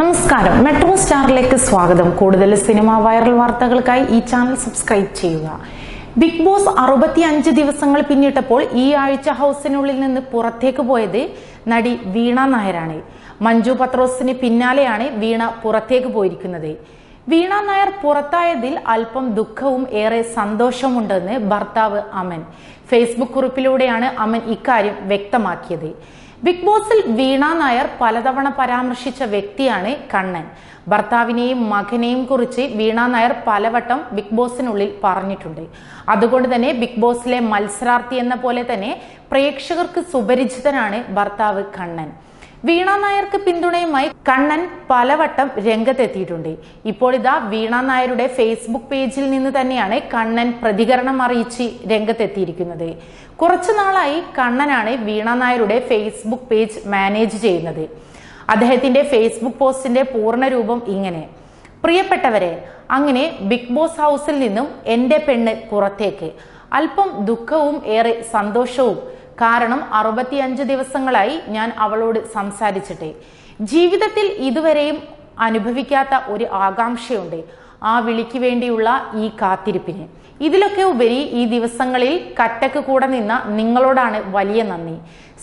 നമസ്കാരം. മെട്രോ സ്റ്റാറിലേക്ക് സ്വാഗതം. കൂടുതൽ സിനിമ വൈറൽ വാർത്തകൾക്കായി ഈ ചാനൽ സബ്സ്ക്രൈബ് ചെയ്യുക. ബിഗ് ബോസ് അറുപത്തിയഞ്ച് ദിവസങ്ങൾ പിന്നിട്ടപ്പോൾ ഈ ആഴ്ച ഹൗസിനുള്ളിൽ നിന്ന് പുറത്തേക്ക് പോയത് നടി വീണ നായരാണ്. മഞ്ജു പത്രോസിന് പിന്നാലെയാണ് വീണ പുറത്തേക്ക് പോയിരിക്കുന്നത്. വീണ നായർ പുറത്തായതിൽ അല്പം ദുഃഖവും ഏറെ സന്തോഷമുണ്ടെന്ന് ഭർത്താവ് അമൻ. ഫേസ്ബുക്ക് കുറിപ്പിലൂടെയാണ് അമൻ ഇക്കാര്യം വ്യക്തമാക്കിയത്. ബിഗ് ബോസിൽ വീണ നായർ പലതവണ പരാമർശിച്ച വ്യക്തിയാണ് കണ്ണൻ. ഭർത്താവിനെയും മകനെയും കുറിച്ച് വീണ നായർ പലവട്ടം ബിഗ് ബോസിനുള്ളിൽ പറഞ്ഞിട്ടുണ്ട്. അതുകൊണ്ട് തന്നെ ബിഗ് ബോസിലെ മത്സരാർത്ഥി എന്ന പോലെ തന്നെ പ്രേക്ഷകർക്ക് സുപരിചിതനാണ് ഭർത്താവ് കണ്ണൻ. വീണ നായർക്ക് പിന്തുണയുമായി കണ്ണൻ പലവട്ടം രംഗത്തെത്തിയിട്ടുണ്ട്. ഇപ്പോൾ ഇതാ വീണ നായരുടെ ഫേസ്ബുക്ക് പേജിൽ നിന്ന് തന്നെയാണ് കണ്ണൻ പ്രതികരണം അറിയിച്ച് രംഗത്തെത്തിയിരിക്കുന്നത്. കുറച്ചു നാളായി കണ്ണനാണ് വീണ നായരുടെ ഫേസ്ബുക്ക് പേജ് മാനേജ് ചെയ്യുന്നത്. അദ്ദേഹത്തിന്റെ ഫേസ്ബുക്ക് പോസ്റ്റിന്റെ പൂർണ രൂപം ഇങ്ങനെ. പ്രിയപ്പെട്ടവരെ അങ്ങനെ ബിഗ് ബോസ് ഹൗസിൽ നിന്നും എന്റെ പെണ്ണ് പുറത്തേക്ക്. അല്പം ദുഃഖവും ഏറെ സന്തോഷവും കാരണം അറുപത്തിയഞ്ച് ദിവസങ്ങളായി ഞാൻ അവളോട് സംസാരിച്ചിട്ടെ. ജീവിതത്തിൽ ഇതുവരെയും അനുഭവിക്കാത്ത ഒരു ആകാംക്ഷയുണ്ട് ആ വിളിക്ക് വേണ്ടിയുള്ള ഈ കാത്തിരിപ്പിന്. ഇതിലൊക്കെ ഉപരി ഈ ദിവസങ്ങളിൽ കറ്റക്ക് കൂടെ നിന്ന നിങ്ങളോടാണ് വലിയ നന്ദി.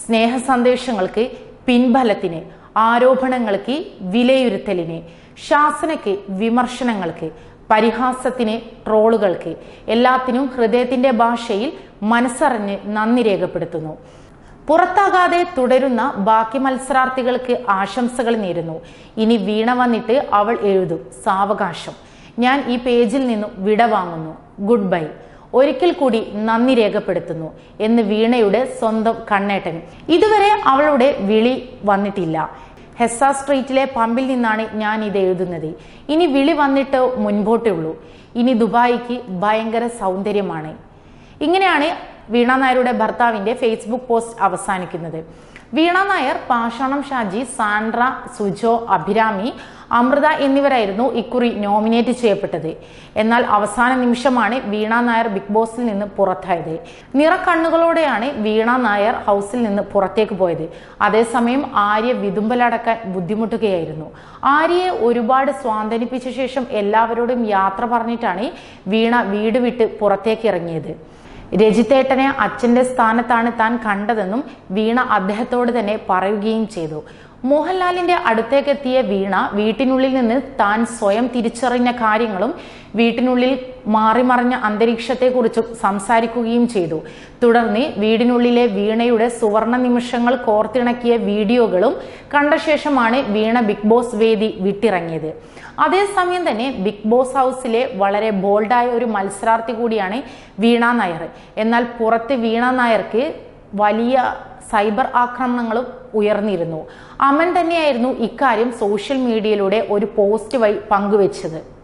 സ്നേഹ സന്ദേശങ്ങൾക്ക് പിൻബലത്തിന് ആരോപണങ്ങൾക്ക് വിലയിരുത്തലിന് ശാസനയ്ക്ക് വിമർശനങ്ങൾക്ക് പരിഹാസത്തിന് ട്രോളുകൾക്ക് എല്ലാത്തിനും ഹൃദയത്തിന്റെ ഭാഷയിൽ മനസ്സറിഞ്ഞ് നന്ദി രേഖപ്പെടുത്തുന്നു. പുറത്താകാതെ തുടരുന്ന ബാക്കി മത്സരാർത്ഥികൾക്ക് ആശംസകൾ നേരുന്നു. ഇനി വീണ വന്നിട്ട് അവൾ എഴുതും. സാവകാശം. ഞാൻ ഈ പേജിൽ നിന്നും വിട വാങ്ങുന്നു. Good bye. ഒരിക്കൽ കൂടി നന്ദി രേഖപ്പെടുത്തുന്നു എന്ന് വീണയുടെ സ്വന്തം കണ്ണേട്ടൻ. ഇതുവരെ അവളുടെ വിളി വന്നിട്ടില്ല. ഹെസ സ്ട്രീറ്റിലെ പമ്പിൽ നിന്നാണ് ഞാൻ ഇത് എഴുതുന്നത്. ഇനി വിളി വന്നിട്ട് മുൻപോട്ടേ ഉള്ളൂ. ഇനി ദുബായിക്ക് ഭയങ്കര സൗന്ദര്യമാണ്. ഇങ്ങനെയാണ് വീണ നായരുടെ ഭർത്താവിന്റെ ഫേസ്ബുക്ക് പോസ്റ്റ് അവസാനിക്കുന്നത്. വീണ നായർ പാഷാണം ഷാജി സാൻഡ്ര സുജോ അഭിരാമി അമൃത എന്നിവരായിരുന്നു ഇക്കുറി നോമിനേറ്റ് ചെയ്യപ്പെട്ടത്. എന്നാൽ അവസാന നിമിഷമാണ് വീണ നായർ ബിഗ് ബോസിൽ നിന്ന് പുറത്തായത്. നിറക്കണ്ണുകളോടെയാണ് വീണ നായർ ഹൗസിൽ നിന്ന് പുറത്തേക്ക് പോയത്. അതേസമയം ആര്യ വിതുമ്പലടക്കാൻ ബുദ്ധിമുട്ടുകയായിരുന്നു. ആര്യയെ ഒരുപാട് സ്വാന്തനിപ്പിച്ച ശേഷം എല്ലാവരോടും യാത്ര പറഞ്ഞിട്ടാണ് വീണ വീട് വിട്ട് പുറത്തേക്ക് ഇറങ്ങിയത്. രജിത്തേട്ടനെ അച്ഛന്റെ സ്ഥാനത്താണ് താൻ കണ്ടതെന്നും വീണ അദ്ദേഹത്തോട് തന്നെ പറയുകയും ചെയ്തു. മോഹൻലാലിന്റെ അടുത്തേക്കെത്തിയ വീണ വീട്ടിനുള്ളിൽ നിന്ന് താൻ സ്വയം തിരിച്ചറിഞ്ഞ കാര്യങ്ങളും വീട്ടിനുള്ളിൽ മാറിമറിഞ്ഞ അന്തരീക്ഷത്തെക്കുറിച്ചും സംസാരിക്കുകയും ചെയ്തു. തുടർന്ന് വീടിനുള്ളിലെ വീണയുടെ സുവർണ നിമിഷങ്ങൾ കോർത്തിണക്കിയ വീഡിയോകളും കണ്ട ശേഷമാണ് വീണ ബിഗ് ബോസ് വേദി വിട്ടിറങ്ങിയത്. അതേസമയം തന്നെ ബിഗ് ബോസ് ഹൗസിലെ വളരെ ബോൾഡായ ഒരു മത്സരാർത്ഥി കൂടിയാണ് വീണ നായർ. എന്നാൽ പുറത്ത് വീണ നായർക്ക് വലിയ സൈബർ ആക്രമണങ്ങളും ഉയർന്നിരുന്നു. അമൻ തന്നെയായിരുന്നു ഇക്കാര്യം സോഷ്യൽ മീഡിയയിലൂടെ ഒരു പോസ്റ്റ് വഴി പങ്കുവച്ചത്.